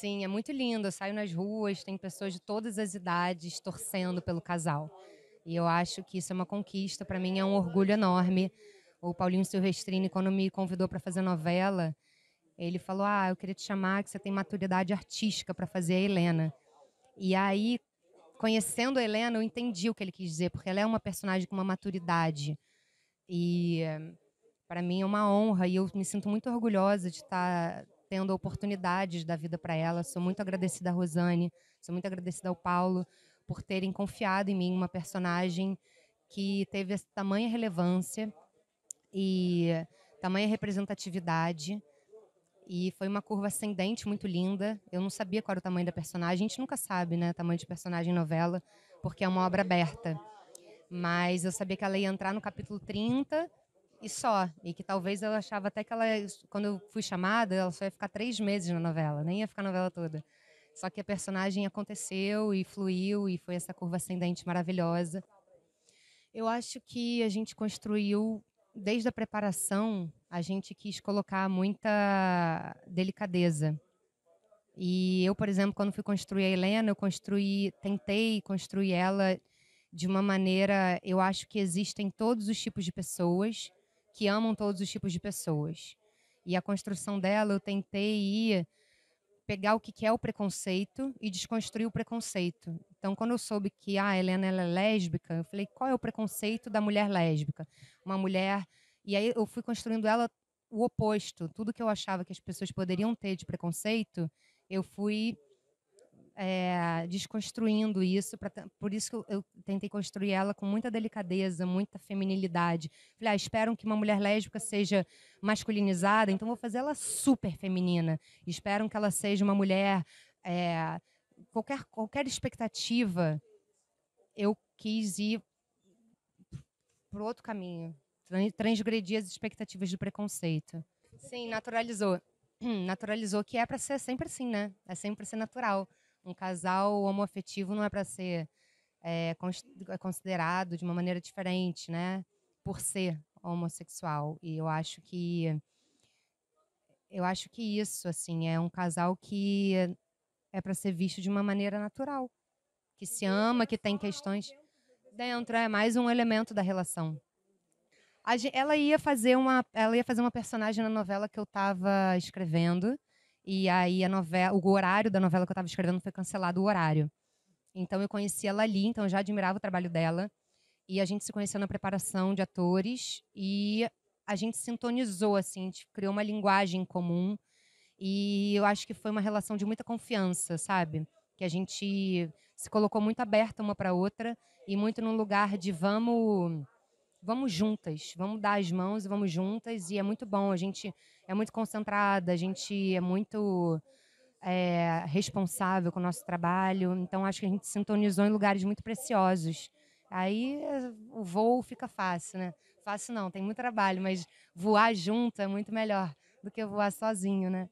Sim, é muito lindo. Eu saio nas ruas, tem pessoas de todas as idades torcendo pelo casal. E eu acho que isso é uma conquista. Para mim é um orgulho enorme. O Paulinho Silvestrini, quando me convidou para fazer novela, ele falou: Ah, eu queria te chamar, que você tem maturidade artística para fazer a Helena. E aí, conhecendo a Helena, eu entendi o que ele quis dizer, porque ela é uma personagem com uma maturidade. E para mim é uma honra e eu me sinto muito orgulhosa de estar tá tendo oportunidades da vida para ela. Sou muito agradecida a Rosane, sou muito agradecida ao Paulo por terem confiado em mim, uma personagem que teve essa tamanha relevância e tamanha representatividade. E foi uma curva ascendente muito linda. Eu não sabia qual era o tamanho da personagem. A gente nunca sabe, né, o tamanho de personagem em novela, porque é uma obra aberta. Mas eu sabia que ela ia entrar no capítulo 30 e só. E que talvez eu achava até que ela, quando eu fui chamada, ela só ia ficar três meses na novela, nem ia ficar a novela toda. Só que a personagem aconteceu e fluiu e foi essa curva ascendente maravilhosa. Eu acho que a gente construiu, desde a preparação, a gente quis colocar muita delicadeza. E eu, por exemplo, quando fui construir a Helena, eu construí, tentei construir ela de uma maneira, eu acho que existem todos os tipos de pessoas que amam todos os tipos de pessoas. E a construção dela, eu tentei ir pegar o que é o preconceito e desconstruir o preconceito. Então, quando eu soube que ah, a Helena é lésbica, eu falei, qual é o preconceito da mulher lésbica? Uma mulher... E aí eu fui construindo ela o oposto. Tudo que eu achava que as pessoas poderiam ter de preconceito, eu fui é, desconstruindo isso. Pra, por isso que eu, eu, tentei construir ela com muita delicadeza, muita feminilidade. Falei, ah, esperam que uma mulher lésbica seja masculinizada, então vou fazer ela super feminina. Esperam que ela seja uma mulher. É, qualquer, qualquer expectativa, eu quis ir para outro caminho. Transgredir as expectativas do preconceito. Sim, naturalizou. Naturalizou que é para ser sempre assim, né? É sempre ser natural um casal homoafetivo não é para ser é, considerado de uma maneira diferente, né? Por ser homossexual. E eu acho que eu acho que isso assim é um casal que é para ser visto de uma maneira natural, que se ama, que tem questões dentro é mais um elemento da relação. ela ia fazer uma ela ia fazer uma personagem na novela que eu estava escrevendo e aí a novela, o horário da novela que eu estava escrevendo foi cancelado o horário. Então eu conheci ela ali, então eu já admirava o trabalho dela. E a gente se conheceu na preparação de atores e a gente sintonizou assim, a gente criou uma linguagem comum. E eu acho que foi uma relação de muita confiança, sabe? Que a gente se colocou muito aberta uma para outra e muito num lugar de vamos vamos juntas, vamos dar as mãos e vamos juntas. E é muito bom, a gente é muito concentrada, a gente é muito é, responsável com o nosso trabalho. Então, acho que a gente sintonizou em lugares muito preciosos. Aí o voo fica fácil, né? Fácil não, tem muito trabalho, mas voar junto é muito melhor do que voar sozinho, né?